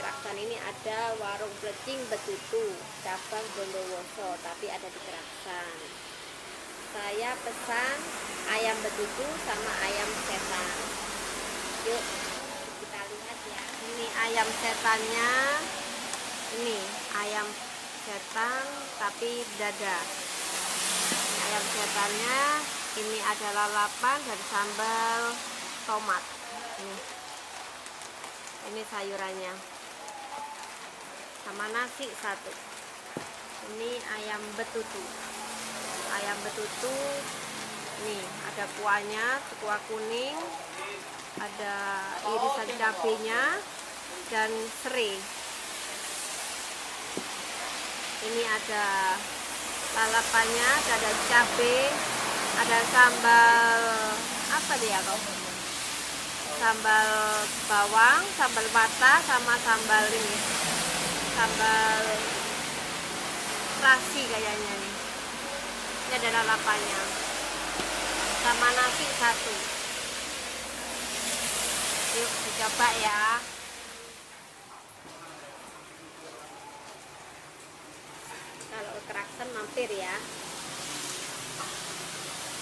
Keraksan ini ada warung plecing betutu cabang Bondowoso tapi ada di Keraksan saya pesan ayam betutu sama ayam setan. Yuk kita lihat ya. Ini ayam setannya ini ayam setan tapi dada. Ayam setannya ini ada lalapan dan sambal tomat ini sayurannya. Sama nasi satu. Ini ayam betutu. Ayam betutu nih ada kuahnya kuah kuning ada irisan cabenya dan serai. Ini ada lalapannya ada cabe ada sambal apa dia kok sambal bawang sambal mata sama sambal ini. Sambal terasi kayaknya nih. Ini ada lalapannya. Sama nasi satu. Yuk dicoba ya. Kalau ke Keraksan mampir ya.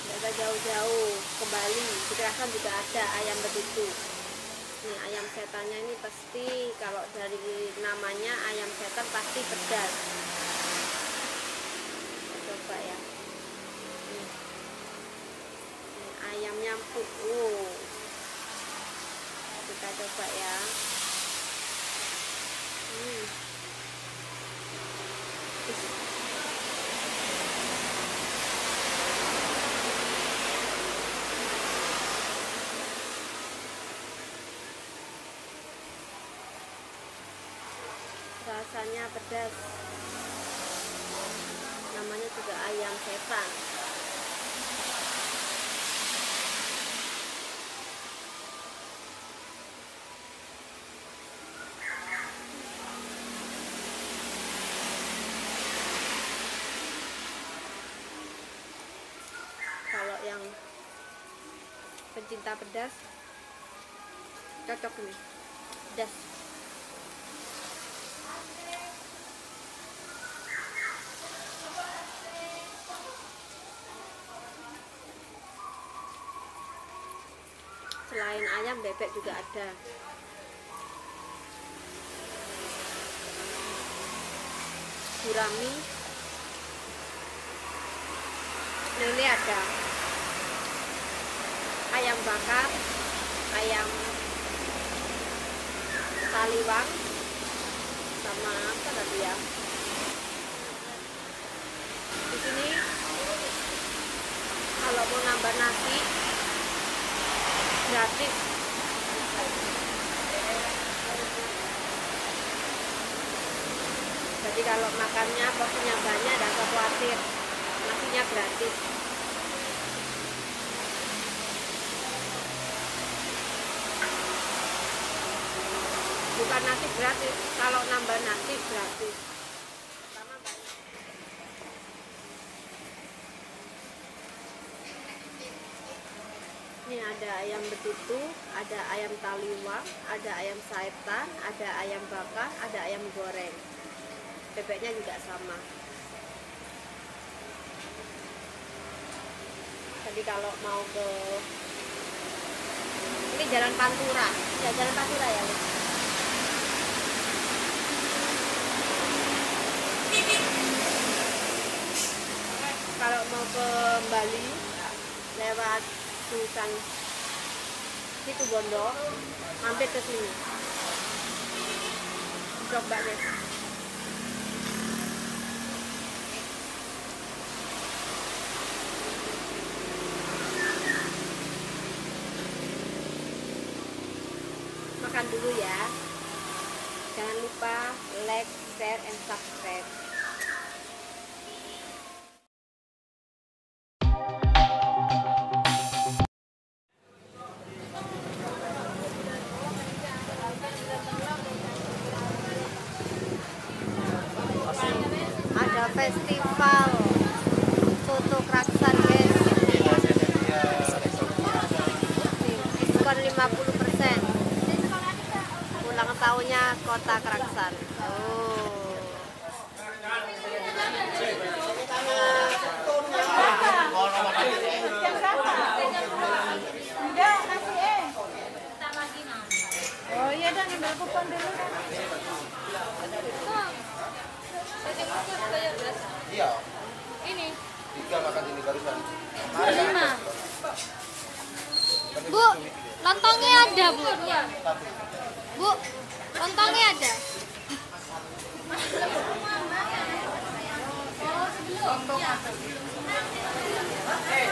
Nggak jauh-jauh ke Bali di Keraksan juga ada ayam betutu ini ayam setannya ini pasti kalau dari namanya ayam setan pasti pedas. Coba ya. Ini, ini ayamnya empuk. Wow. Kita coba ya. Hmm. Pedas. Namanya juga ayam setan. Kalau yang pencinta pedas cocok nih. Pedas ayam bebek juga ada. Gurami. Nah ini ada. Ayam bakar ayam taliwang sama apa tadi ya? Di sini kalau mau nambah nasi gratis. Jadi kalau makannya porsinya banyak dan khawatir. Nasinya gratis. Bukan nasi gratis kalau nambah nasi gratis Pertama banyak. Ini ada ayam betutu, ada ayam taliwang, ada ayam saitan, ada ayam bakar, ada ayam goreng. Bebeknya juga sama. Jadi kalau mau ke ini jalan Pantura, ya jalan Pantura ya. Kalau mau ke Bali lewat Sultan situ Bondo mampir ke sini. Coba deh makan dulu ya. Jangan lupa like share and subscribe festival soto kraksan guys diskon 50% pulang taunya kota Keraksan. Oh. Oh iya dah ngambil kupon dulu. Iya, Ini tiga makan ini barusan. lima. Bu, lontongnya ada bu. Bu, lontongnya ada. Oke.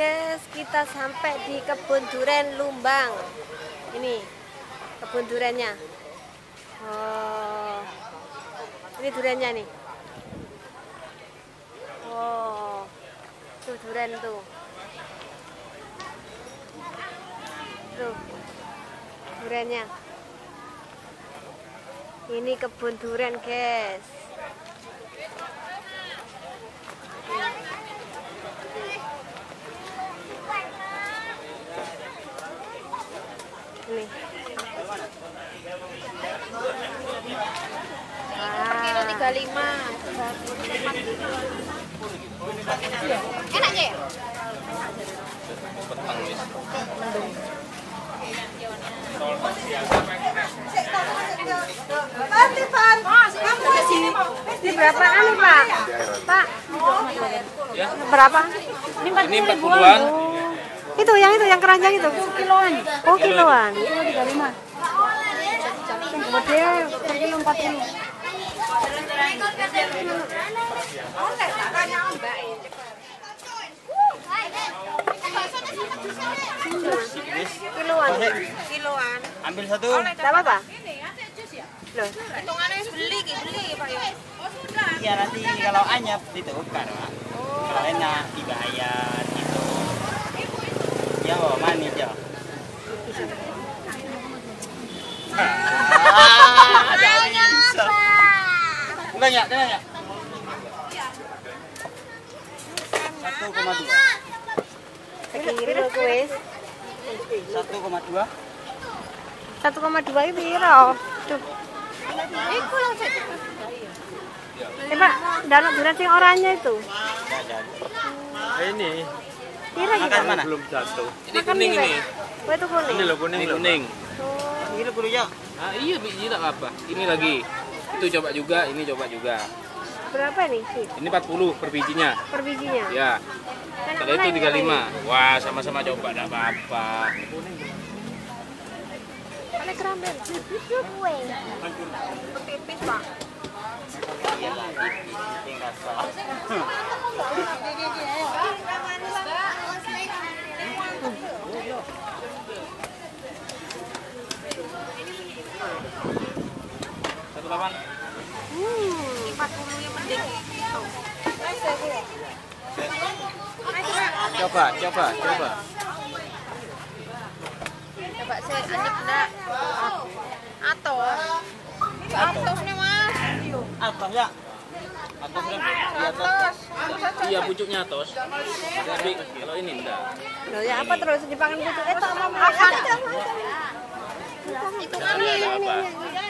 Guys, kita sampai di kebun durian Lumbang. Ini kebun duriannya. Oh, ini duriannya nih. Oh, tuh durian tuh. Tuh, duriannya. Ini kebun durian guys. Nih. Kilo 35. Enak ya? Petang wis. Ini berapaan nih, Pak? Pak. Ya. Berapa? Ini 40-an. Itu yang itu yang keranjang itu. Kiloan. Oh, kiloan. Kemudian per kilo empat puluh. Kiloan. Kiloan. Ambil satu. Enggak apa-apa. Loh, Ya nanti kalau anyap ditukar, Pak. Kalau enak dibayar gitu. Ya, manis ya. Ah. Banyak, banyak. Satu koma dua. sekilo kuis. Satu koma dua. 1,2 itu piro? Tuh. Iku lho, Cek. Eh, Pak, sing oranye itu. Ini Piro Makan kita? mana? belum jatuh Ini kuning ini. Oh, itu kuning. ini loh kuning Ini kuning. Oh, Ini dulu ya. ah, iya biji tak apa ini lagi itu coba juga ini coba juga berapa nih sih ini 40 per bijinya per bijinya ya kan kalau itu 35 ini? wah sama-sama coba enggak apa-apa Pakai kerambel. Kue. Pipis, Pak. Satu delapan Hmm. 40 yang penting gitu. Coba, coba, coba. Coba saya anyep enggak? Atos. Atos nih mas. Apa ya? Atas kan? Di atas. Atos. Iya pucuknya tos. Tapi kalau ini enggak. Loh ya apa terus dipangan gitu? Eh tak mau makan. Itu kan Enggak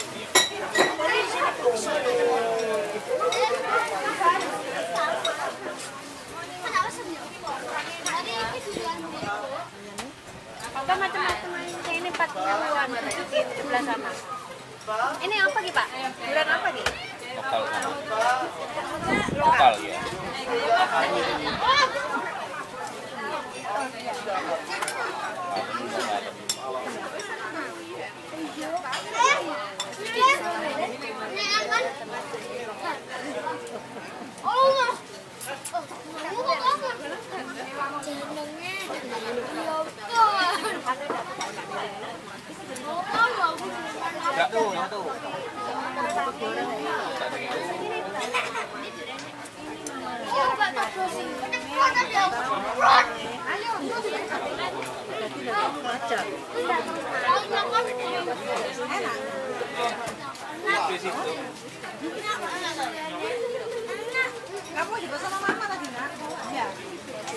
Apa macam-macam kayak ini 40-an di sebelah sana. Ini apa Ki Pak? Bulan apa Ki? Lokal. Lokal ya. Enggak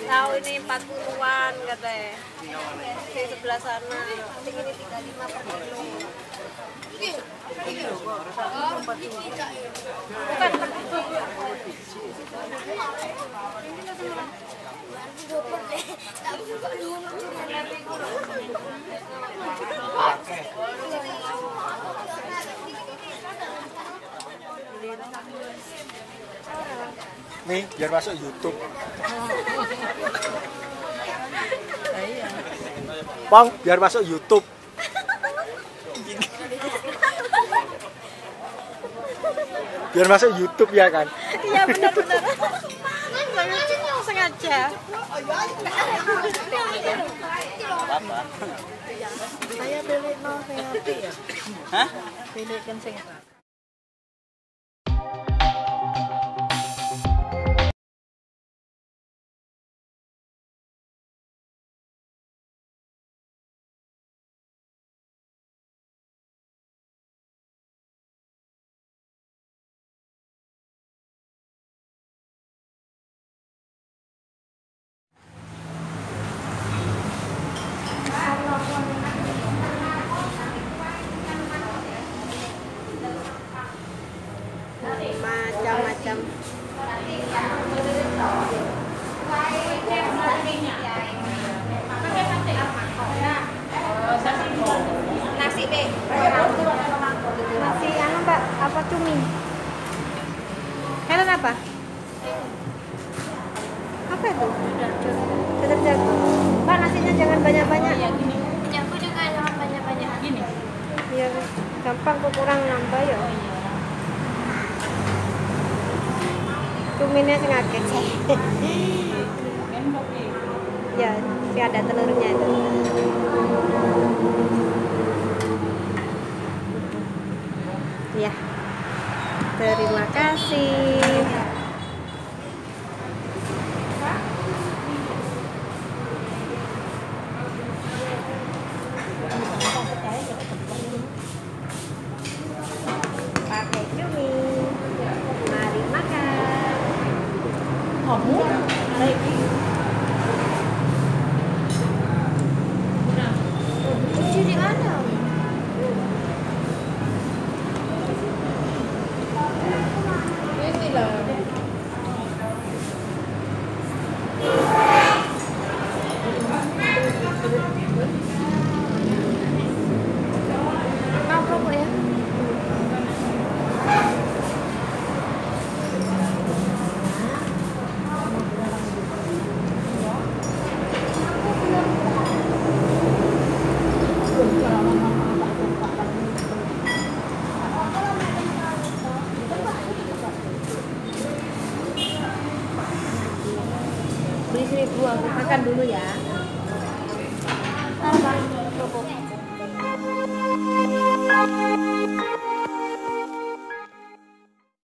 Tahu ini 40-an katanya. Di sebelah sana. Ini 35 per kilo. Bukan. Nih, biar masuk YouTube. Bang, biar masuk YouTube. Biar masuk YouTube ya kan? Iya benar-benar. Sengaja. Apa? Saya beli no HP ya. Hah? Beli kan sing Yeah. Cuminnya sing akeh. ya, si ada telurnya itu. Ya. Terima kasih. Pakai cumi. Mari makan. Jadi